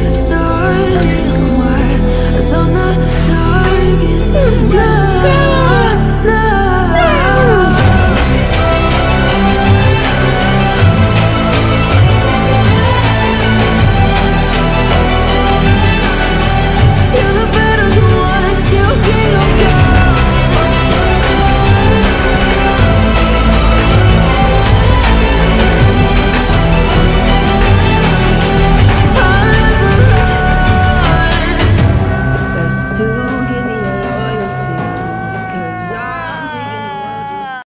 so